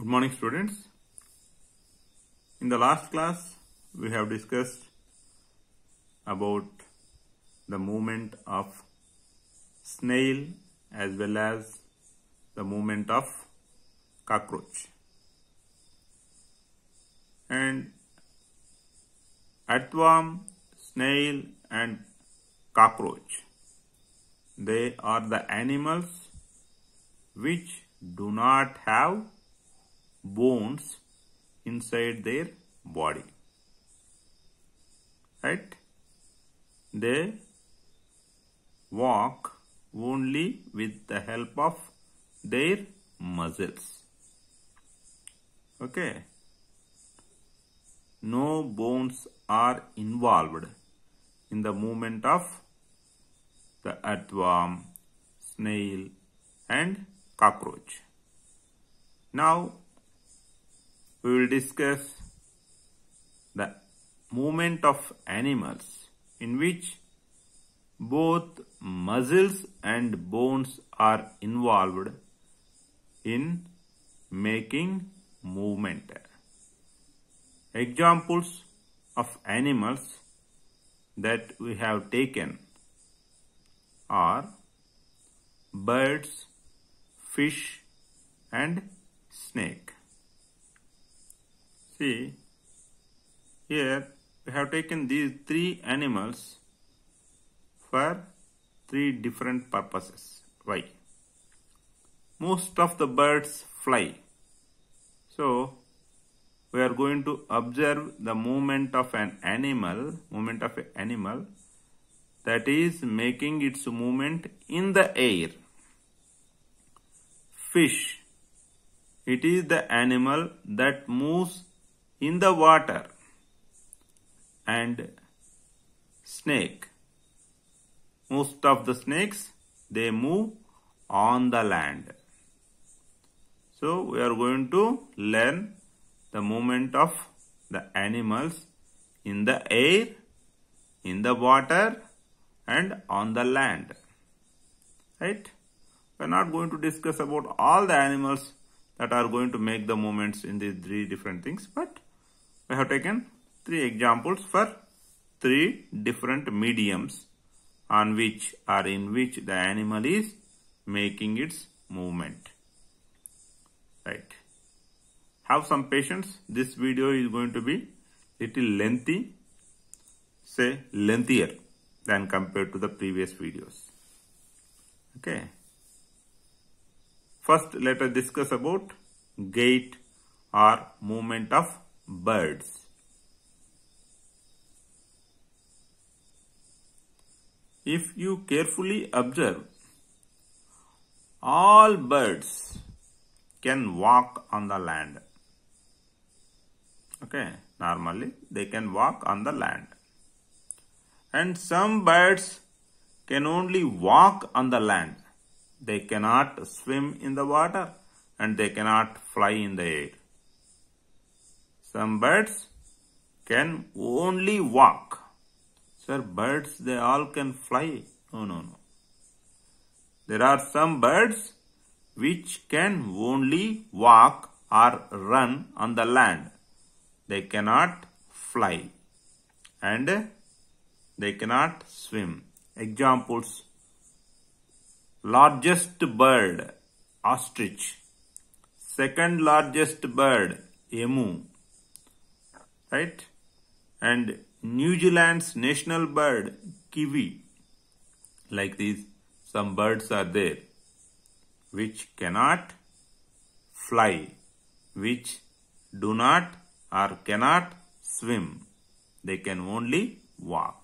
Good morning students. In the last class we have discussed about the movement of snail as well as the movement of cockroach. And earthworm, snail and cockroach they are the animals which do not have bones inside their body. Right? They walk only with the help of their muscles. Okay? No bones are involved in the movement of the earthworm, snail and cockroach. Now we will discuss the movement of animals in which both muscles and bones are involved in making movement. Examples of animals that we have taken are birds, fish and snake. See, here we have taken these three animals for three different purposes. Why? Most of the birds fly. So, we are going to observe the movement of an animal, movement of an animal that is making its movement in the air. Fish. It is the animal that moves in the water. And snake. Most of the snakes, they move on the land. So, we are going to learn the movement of the animals in the air, in the water and on the land. Right? We are not going to discuss about all the animals that are going to make the movements in these three different things, but we have taken three examples for three different mediums on which or in which the animal is making its movement. Right. Have some patience. This video is going to be little lengthy, say lengthier than compared to the previous videos. Okay. First, let us discuss about gait or movement of birds. If you carefully observe, all birds can walk on the land. Okay, normally they can walk on the land and some birds can only walk on the land. They cannot swim in the water and they cannot fly in the air. Some birds can only walk. Sir, birds they all can fly. No, no, no. There are some birds which can only walk or run on the land. They cannot fly. And they cannot swim. Examples largest bird ostrich second largest bird emu right and New Zealand's national bird kiwi like these some birds are there which cannot fly which do not or cannot swim they can only walk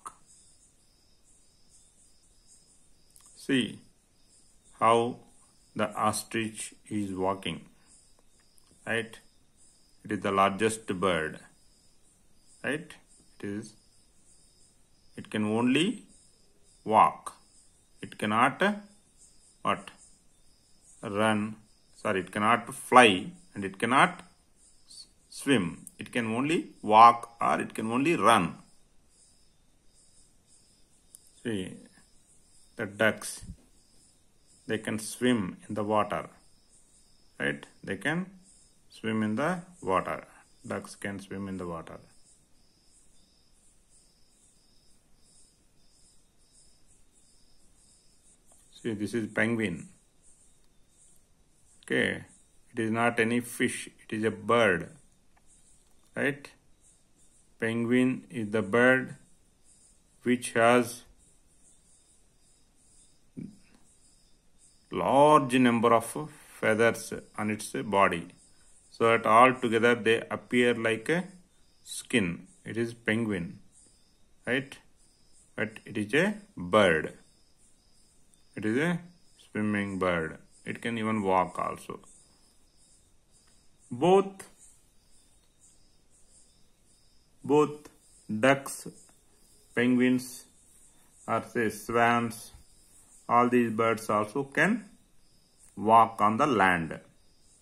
See how the ostrich is walking. Right? It is the largest bird. Right? It is. It can only walk. It cannot what? Run. Sorry, it cannot fly and it cannot swim. It can only walk or it can only run. See, the ducks they can swim in the water right they can swim in the water. Ducks can swim in the water. See, this is penguin. Okay, it is not any fish, it is a bird. Right? Penguin is the bird which has large number of feathers on its body. So that all together they appear like a skin. It is penguin. Right? But it is a bird it is a swimming bird it can even walk also both both ducks penguins or say swans all these birds also can walk on the land.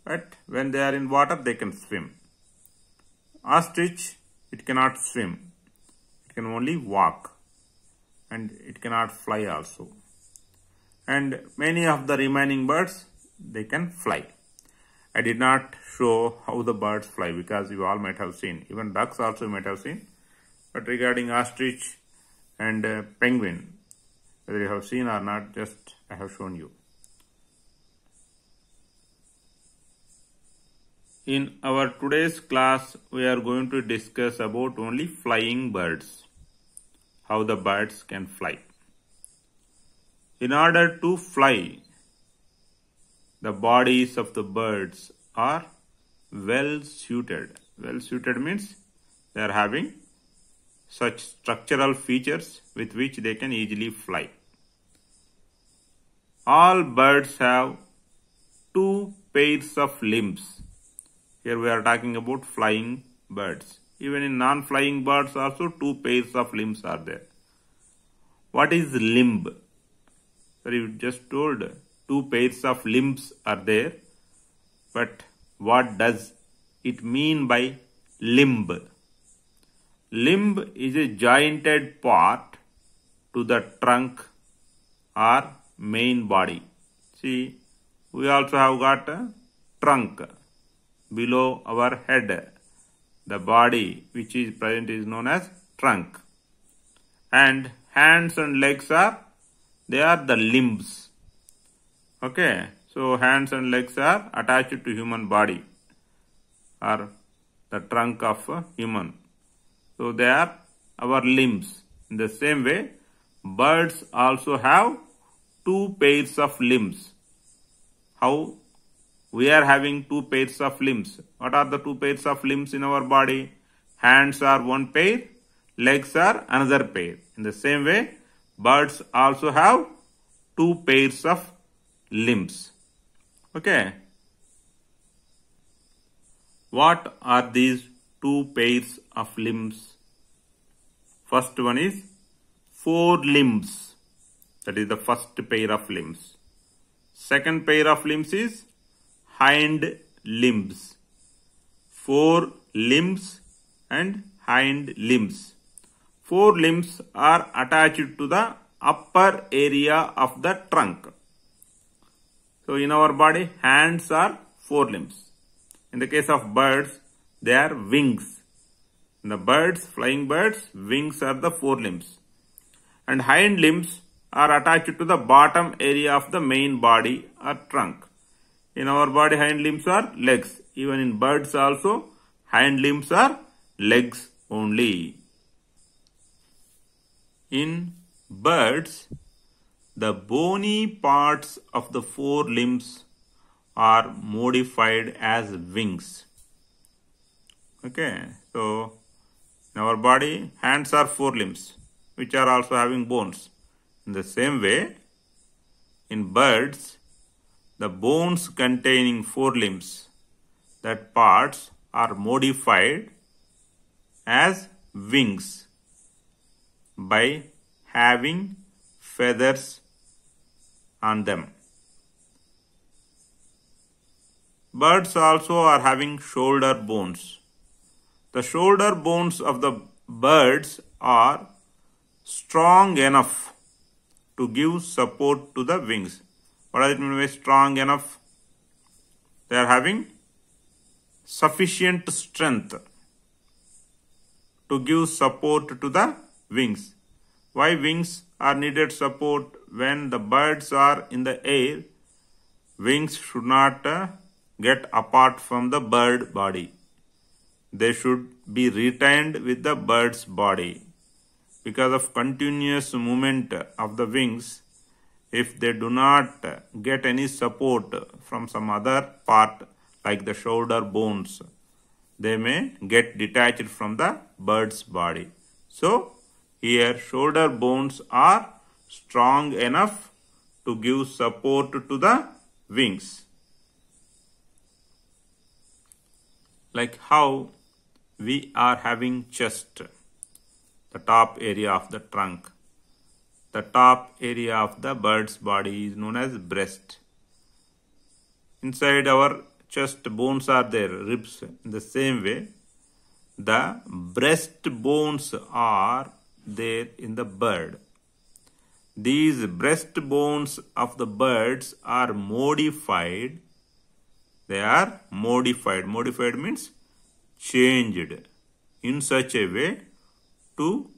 But when they are in water, they can swim. Ostrich, it cannot swim. It can only walk. And it cannot fly also. And many of the remaining birds, they can fly. I did not show how the birds fly because you all might have seen. Even ducks also might have seen. But regarding ostrich and uh, penguin, whether you have seen or not just I have shown you. In our today's class we are going to discuss about only flying birds. How the birds can fly. In order to fly the bodies of the birds are well suited. Well suited means they are having such structural features with which they can easily fly. All birds have two pairs of limbs. Here we are talking about flying birds. Even in non-flying birds also two pairs of limbs are there. What is limb? So you just told two pairs of limbs are there. But what does it mean by limb? Limb is a jointed part to the trunk or main body. See, we also have got a trunk below our head. The body which is present is known as trunk. And hands and legs are, they are the limbs. Okay, so hands and legs are attached to human body or the trunk of a human. So they are our limbs. In the same way, birds also have two pairs of limbs. How? We are having two pairs of limbs. What are the two pairs of limbs in our body? Hands are one pair, legs are another pair. In the same way, birds also have two pairs of limbs. Okay. What are these two pairs of limbs? First one is forelimbs. That is the first pair of limbs. Second pair of limbs is hind limbs. Four limbs and hind limbs. Forelimbs are attached to the upper area of the trunk. So in our body, hands are forelimbs. In the case of birds, they are wings. In the birds, flying birds, wings are the forelimbs. And hind limbs are attached to the bottom area of the main body or trunk. In our body, hind limbs are legs. Even in birds also, hind limbs are legs only. In birds, the bony parts of the forelimbs are modified as wings. Okay, so in our body, hands are forelimbs, which are also having bones. In the same way, in birds, the bones containing forelimbs, that parts are modified as wings by having feathers on them. Birds also are having shoulder bones. The shoulder bones of the birds are strong enough to give support to the wings. What does it mean by strong enough? They are having sufficient strength to give support to the wings. Why wings are needed support when the birds are in the air? Wings should not uh, get apart from the bird body. They should be retained with the bird's body. Because of continuous movement of the wings, if they do not get any support from some other part like the shoulder bones, they may get detached from the bird's body. So, here shoulder bones are strong enough to give support to the wings. Like how we are having chest, the top area of the trunk. The top area of the bird's body is known as breast. Inside our chest bones are there, ribs. In the same way, the breast bones are there in the bird. These breast bones of the birds are modified. They are modified. Modified means changed in such a way to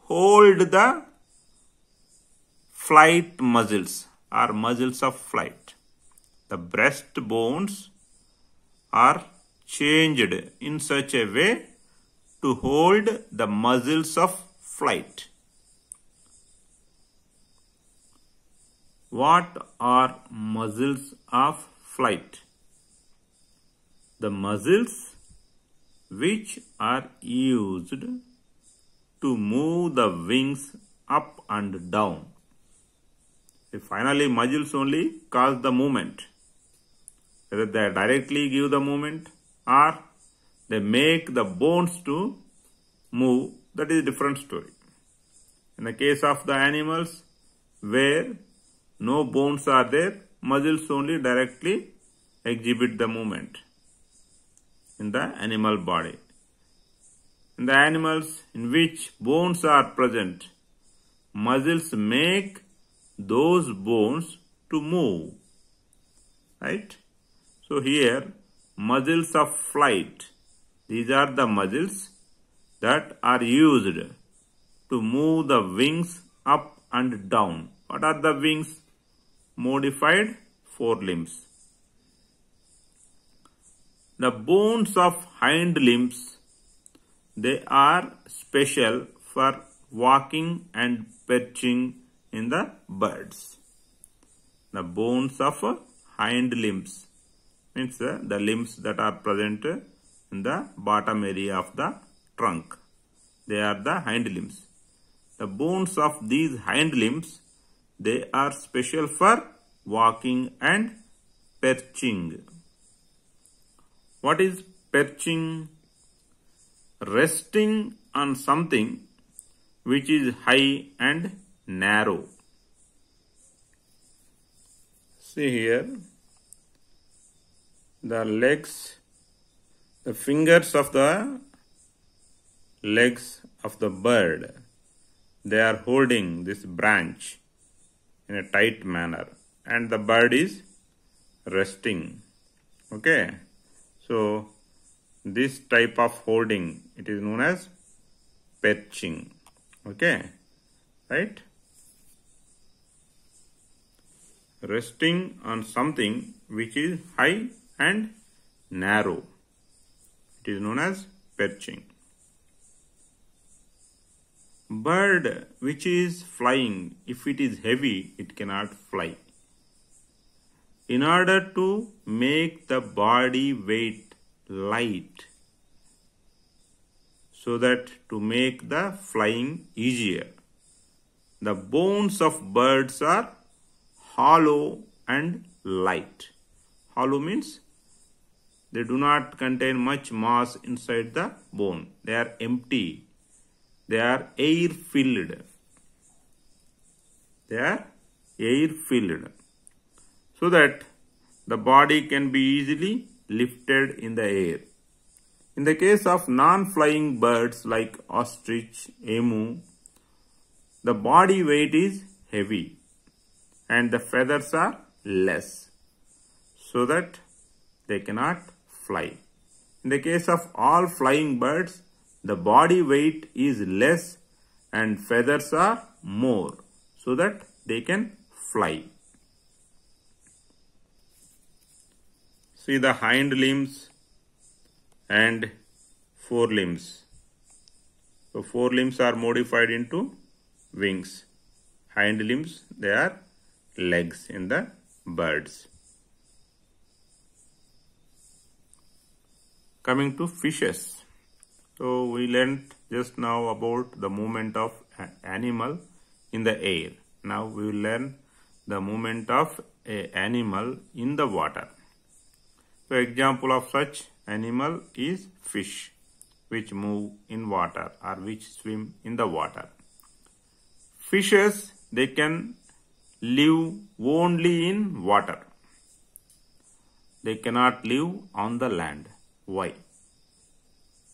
hold the flight muscles or muscles of flight. The breast bones are changed in such a way to hold the muscles of flight. What are muscles of flight? The muscles which are used to move the wings up and down. finally, muscles only cause the movement. Whether they directly give the movement or they make the bones to move, that is a different story. In the case of the animals where no bones are there, muscles only directly exhibit the movement in the animal body. In the animals in which bones are present, muscles make those bones to move. Right? So here, muscles of flight, these are the muscles that are used to move the wings up and down. What are the wings? Modified forelimbs. The bones of hind limbs, they are special for walking and perching in the birds. The bones of hind limbs means the limbs that are present in the bottom area of the trunk. They are the hind limbs. The bones of these hind limbs, they are special for walking and perching. What is perching? Resting on something which is high and narrow. See here, the legs, the fingers of the legs of the bird, they are holding this branch in a tight manner and the bird is resting. Okay. So this type of holding it is known as perching. Okay, right? Resting on something which is high and narrow. It is known as perching. Bird which is flying, if it is heavy, it cannot fly in order to make the body weight light so that to make the flying easier. The bones of birds are hollow and light. Hollow means they do not contain much mass inside the bone. They are empty. They are air filled. They are air filled so that the body can be easily lifted in the air. In the case of non-flying birds like ostrich, emu, the body weight is heavy and the feathers are less so that they cannot fly. In the case of all flying birds, the body weight is less and feathers are more so that they can fly. See the hind limbs and forelimbs. So forelimbs are modified into wings. Hind limbs, they are legs in the birds. Coming to fishes. So we learned just now about the movement of animal in the air. Now we will learn the movement of a animal in the water. So example of such animal is fish which move in water or which swim in the water. Fishes they can live only in water. They cannot live on the land. Why?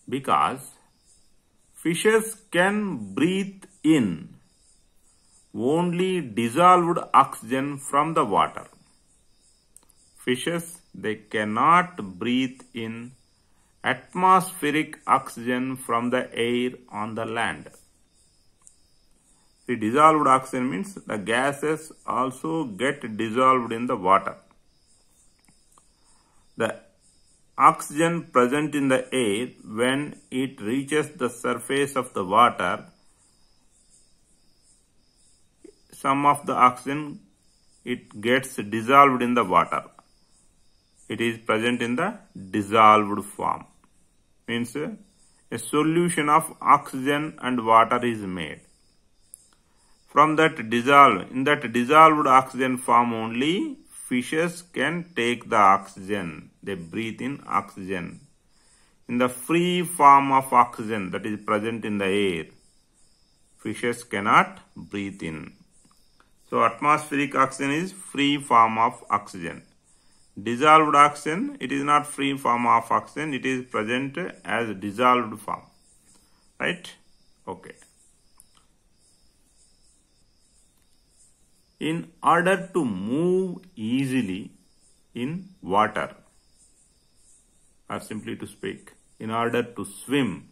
Because fishes can breathe in only dissolved oxygen from the water. Fishes, they cannot breathe in atmospheric oxygen from the air on the land. The dissolved oxygen means the gases also get dissolved in the water. The oxygen present in the air when it reaches the surface of the water some of the oxygen it gets dissolved in the water. It is present in the dissolved form. Means a solution of oxygen and water is made. From that dissolved in that dissolved oxygen form only fishes can take the oxygen. They breathe in oxygen. In the free form of oxygen that is present in the air fishes cannot breathe in. So atmospheric oxygen is free form of oxygen. Dissolved oxygen it is not free form of oxygen it is present as dissolved form. Right? Okay in order to move easily in water. Or simply to speak in order to swim.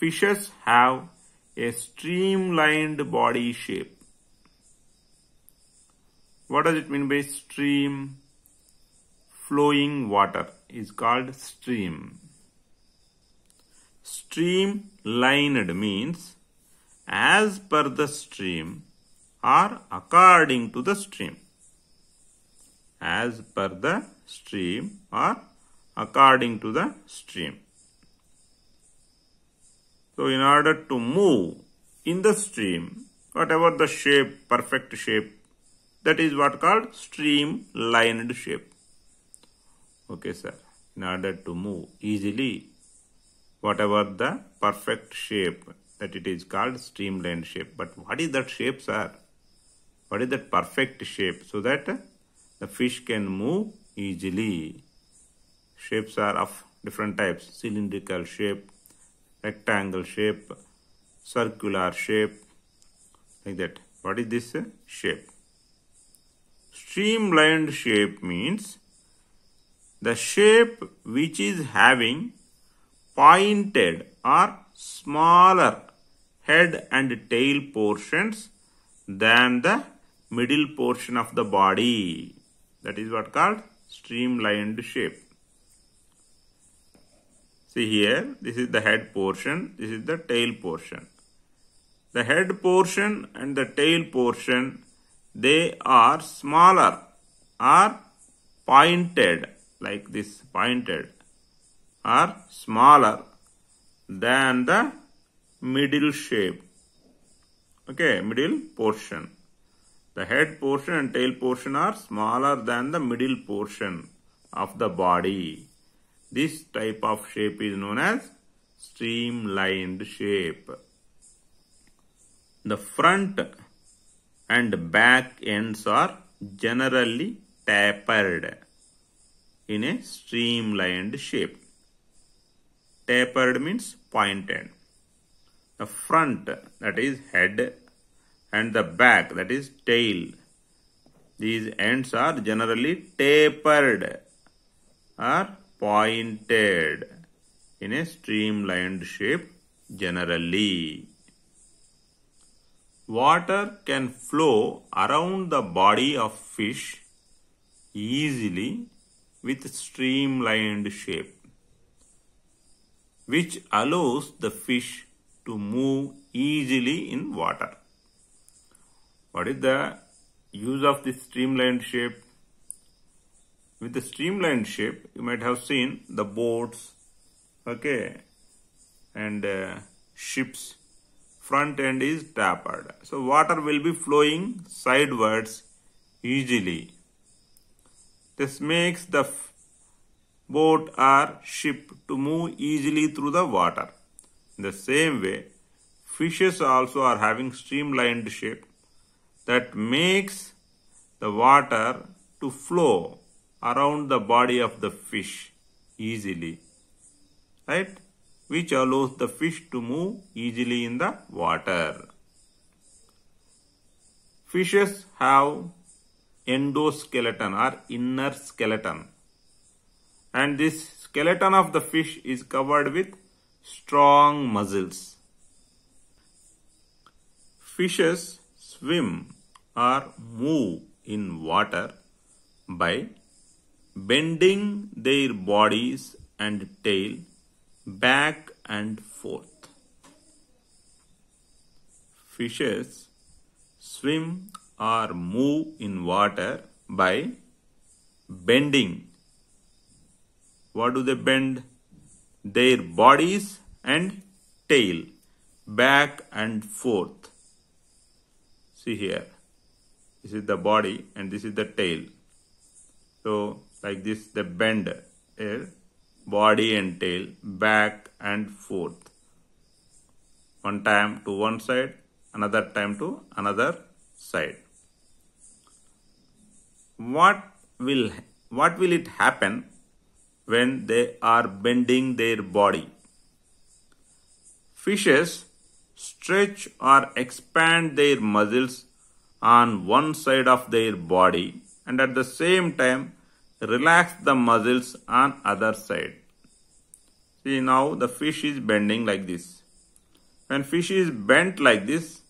Fishes have a streamlined body shape. What does it mean by stream? Flowing water is called stream. Streamlined means as per the stream or according to the stream. As per the stream or according to the stream. So in order to move in the stream, whatever the shape, perfect shape, that is what called streamlined shape. Okay, sir. In order to move easily, whatever the perfect shape, that it is called streamlined shape. But what is that shape, sir? What is that perfect shape so that the fish can move easily. Shapes are of different types cylindrical shape, rectangle shape, circular shape like that. What is this shape? Streamlined shape means the shape which is having pointed or smaller head and tail portions than the middle portion of the body. That is what called streamlined shape. See here, this is the head portion, this is the tail portion. The head portion and the tail portion, they are smaller or pointed like this, pointed are smaller than the middle shape. Okay, middle portion. The head portion and tail portion are smaller than the middle portion of the body. This type of shape is known as streamlined shape. The front and back ends are generally tapered in a streamlined shape. Tapered means pointed. The front that is head and the back that is tail. These ends are generally tapered or pointed in a streamlined shape generally. Water can flow around the body of fish easily with streamlined shape, which allows the fish to move easily in water. What is the use of this streamlined shape? With the streamlined shape, you might have seen the boats, okay, and uh, ships front end is tapered. So water will be flowing sidewards easily. This makes the boat or ship to move easily through the water. In the same way, fishes also are having streamlined shape that makes the water to flow around the body of the fish easily. Right? which allows the fish to move easily in the water. Fishes have endoskeleton or inner skeleton and this skeleton of the fish is covered with strong muscles. Fishes swim or move in water by bending their bodies and tail back and forth. Fishes swim or move in water by bending. What do they bend? Their bodies and tail back and forth. See here. This is the body and this is the tail. So like this the bend here body and tail back and forth. One time to one side, another time to another side. What will what will it happen when they are bending their body? Fishes stretch or expand their muscles on one side of their body and at the same time relax the muscles on other side. See now the fish is bending like this. When fish is bent like this,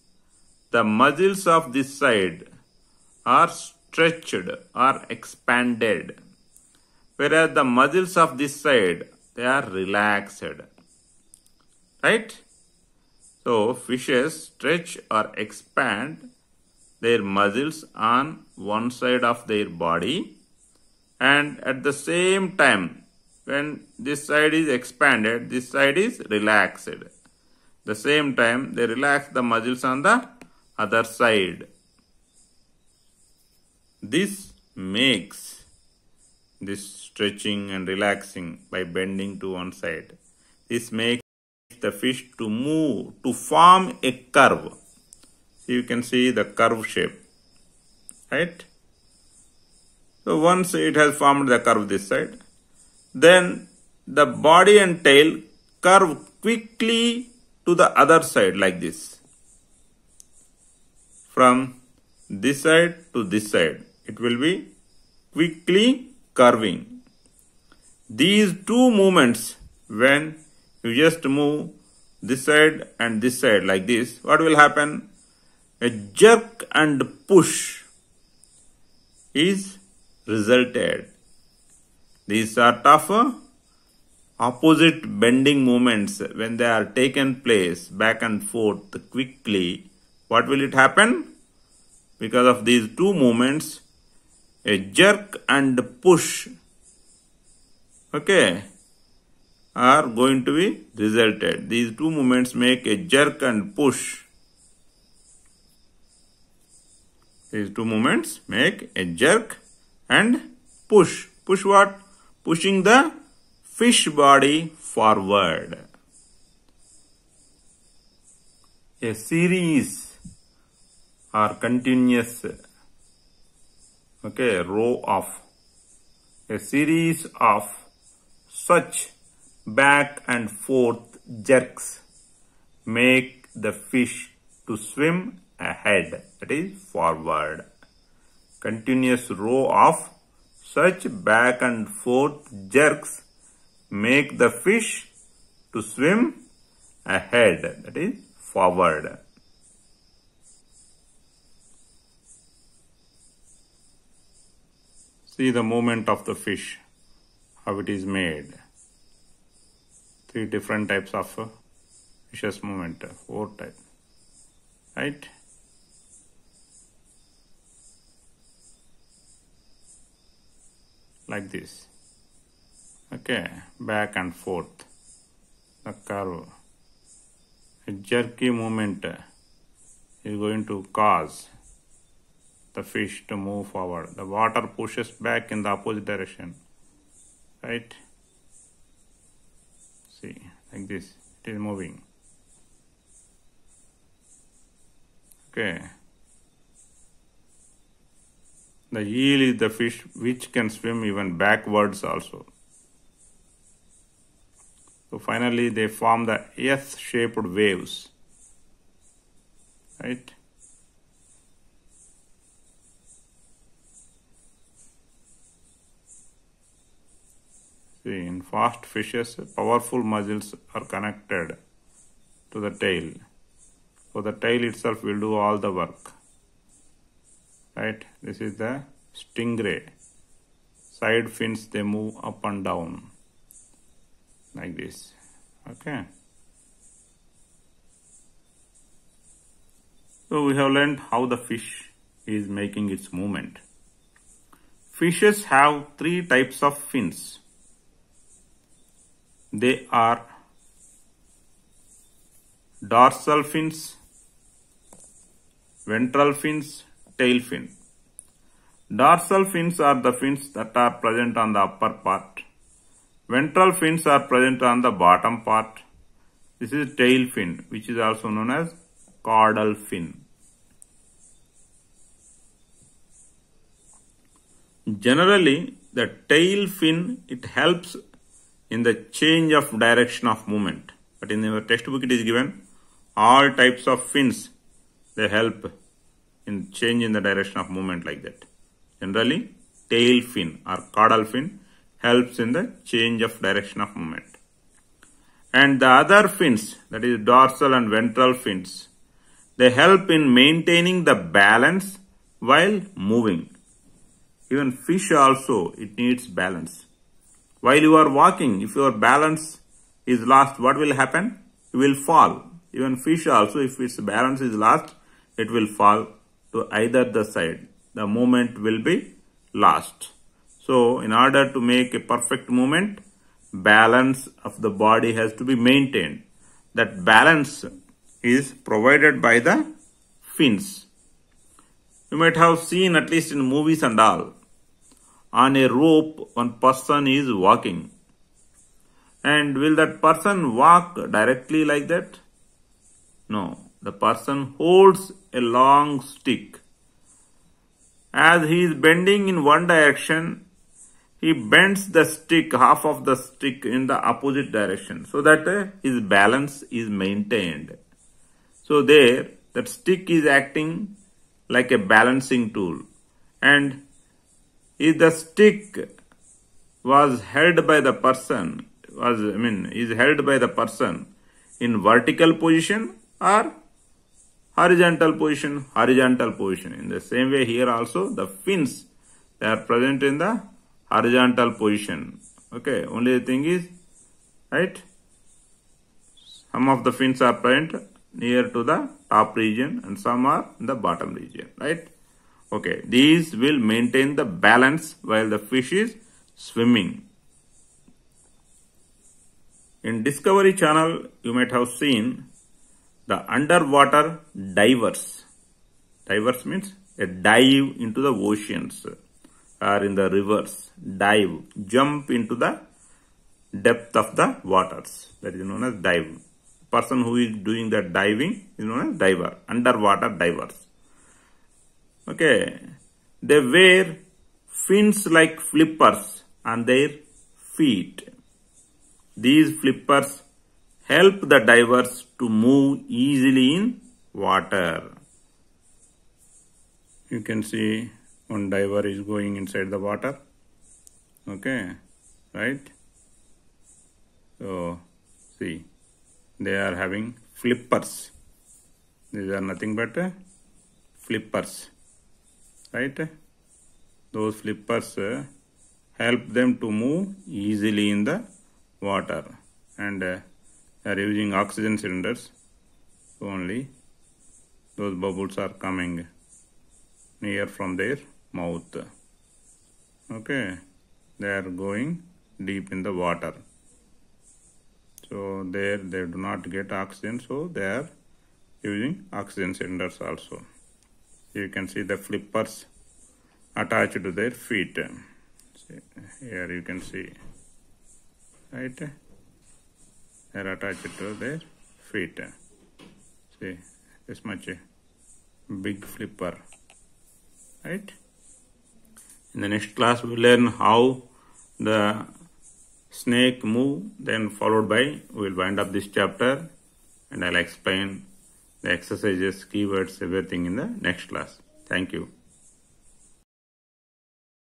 the muscles of this side are stretched or expanded. Whereas the muscles of this side, they are relaxed. Right? So fishes stretch or expand their muscles on one side of their body and at the same time when this side is expanded this side is relaxed. The same time they relax the muscles on the other side. This makes this stretching and relaxing by bending to one side. This makes the fish to move to form a curve you can see the curve shape right so once it has formed the curve this side, then the body and tail curve quickly to the other side like this. From this side to this side, it will be quickly curving. These two movements, when you just move this side and this side like this, what will happen? A jerk and push is resulted. These are of uh, opposite bending movements when they are taken place back and forth quickly, what will it happen? Because of these two movements, a jerk and push, okay, are going to be resulted. These two movements make a jerk and push. These two movements make a jerk and push. Push what? Pushing the fish body forward. A series or continuous okay row of a series of such back and forth jerks make the fish to swim ahead that is forward continuous row of such back and forth jerks make the fish to swim ahead, that is forward. See the movement of the fish, how it is made. Three different types of fishes movement, four types, right? Like this. Okay, back and forth. The curve. A jerky movement is going to cause the fish to move forward. The water pushes back in the opposite direction. Right? See, like this. It is moving. Okay. The eel is the fish which can swim even backwards also. So finally they form the S-shaped waves. Right? See, in fast fishes, powerful muscles are connected to the tail. So the tail itself will do all the work. Right? This is the stingray. Side fins, they move up and down like this. Okay. So we have learned how the fish is making its movement. Fishes have three types of fins. They are dorsal fins, ventral fins, tail fin. Dorsal fins are the fins that are present on the upper part. Ventral fins are present on the bottom part. This is tail fin, which is also known as caudal fin. Generally, the tail fin, it helps in the change of direction of movement. But in your textbook it is given all types of fins, they help in change in the direction of movement like that. Generally, tail fin or caudal fin helps in the change of direction of movement. And the other fins, that is dorsal and ventral fins, they help in maintaining the balance while moving. Even fish also, it needs balance. While you are walking, if your balance is lost, what will happen? You will fall. Even fish also, if its balance is lost, it will fall to either the side. The movement will be lost. So, in order to make a perfect movement, balance of the body has to be maintained. That balance is provided by the fins. You might have seen at least in movies and all. On a rope, one person is walking. And will that person walk directly like that? No. The person holds a long stick. As he is bending in one direction, he bends the stick, half of the stick in the opposite direction so that uh, his balance is maintained. So there, that stick is acting like a balancing tool. And if the stick was held by the person, was, I mean, is held by the person in vertical position or horizontal position, horizontal position. In the same way here also, the fins, they are present in the horizontal position. Okay, only thing is, right, some of the fins are present near to the top region and some are in the bottom region, right? Okay, these will maintain the balance while the fish is swimming. In Discovery Channel, you might have seen the underwater divers. Divers means a dive into the oceans or in the rivers. Dive, jump into the depth of the waters. That is known as dive. Person who is doing the diving is known as diver, underwater divers. Okay. They wear fins like flippers on their feet. These flippers help the divers to move easily in water. You can see one diver is going inside the water. Okay, right? So, see, they are having flippers. These are nothing but uh, flippers, right? Those flippers uh, help them to move easily in the water and uh, are using oxygen cylinders only. Those bubbles are coming near from their mouth. Okay, they are going deep in the water. So there they do not get oxygen, so they are using oxygen cylinders also. You can see the flippers attached to their feet. See, here you can see, right? They are attached to their feet. See, this much a big flipper, right? In the next class, we learn how the snake move then followed by we will wind up this chapter and I'll explain the exercises, keywords, everything in the next class. Thank you.